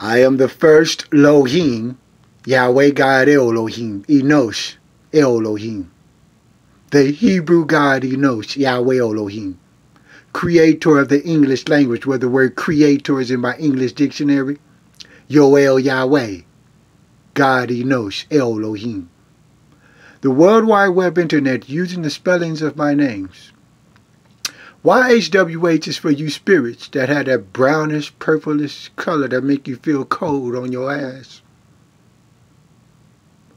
I am the first Elohim, Yahweh God Elohim, Enosh Elohim. The Hebrew God Enosh, Yahweh Elohim. Creator of the English language, where the word creator is in my English dictionary. Yoel Yahweh, God Enosh Elohim. The World Wide Web Internet using the spellings of my names. YHWH is for you spirits that had that brownish, purplish color that make you feel cold on your ass.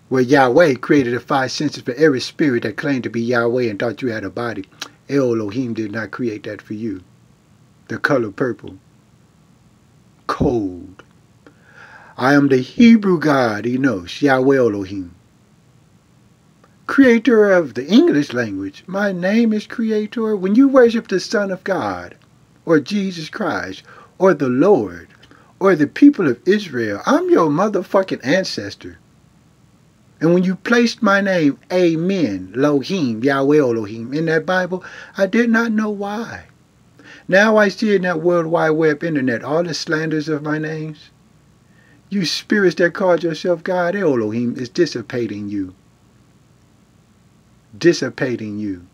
Where Yahweh created the five senses for every spirit that claimed to be Yahweh and thought you had a body. Elohim did not create that for you. The color purple. Cold. I am the Hebrew God, Enosh, Yahweh Elohim creator of the English language. My name is creator. When you worship the Son of God, or Jesus Christ, or the Lord, or the people of Israel, I'm your motherfucking ancestor. And when you placed my name, Amen, Elohim, Yahweh Elohim, in that Bible, I did not know why. Now I see in that World Wide Web Internet all the slanders of my names. You spirits that call yourself God Elohim is dissipating you dissipating you.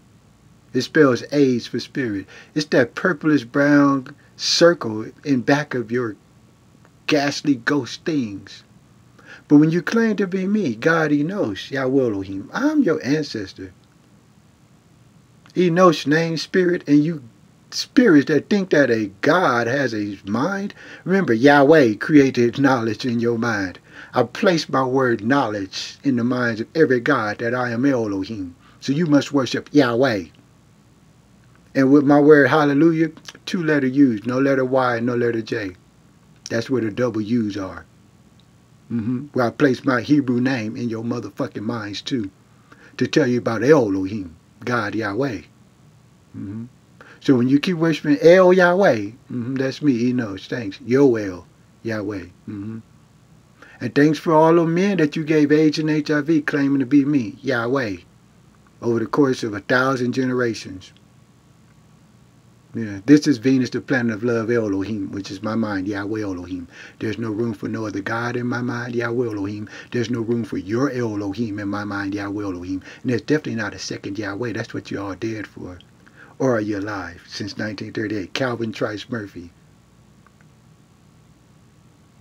It spells AIDS for spirit. It's that purplish brown circle in back of your ghastly ghost things. But when you claim to be me, God Enosh, Yahweh Elohim, I'm your ancestor. Enosh name spirit, and you spirits that think that a God has a mind. Remember, Yahweh created knowledge in your mind. I place my word knowledge in the minds of every God that I am Elohim. So you must worship Yahweh. And with my word hallelujah, two letter U's, no letter Y, and no letter J. That's where the double U's are. Mm-hmm. Where I place my Hebrew name in your motherfucking minds too. To tell you about Elohim, God Yahweh. Mm-hmm. So when you keep worshiping El Yahweh, mm-hmm, that's me, he knows. Thanks. Yoel Yahweh. Mm-hmm. And thanks for all the men that you gave AIDS and HIV claiming to be me, Yahweh over the course of a thousand generations. Yeah, this is Venus, the planet of love, Elohim, which is my mind, Yahweh Elohim. There's no room for no other God in my mind, Yahweh Elohim. There's no room for your Elohim in my mind, Yahweh Elohim. And there's definitely not a second Yahweh. That's what you're all dead for. Or are you alive? Since 1938, Calvin Trice Murphy.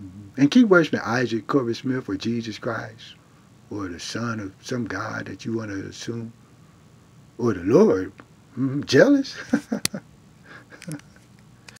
Mm-hmm. And keep worshiping Isaac Corbett Smith or Jesus Christ or the son of some God that you want to assume or the Lord. Mm, jealous?